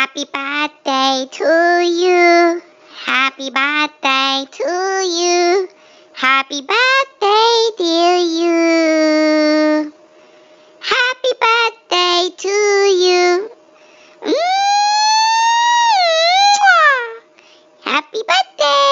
Happy birthday to you. Happy birthday to you. Happy birthday, dear you. Happy birthday to you. Mwah! Happy birthday.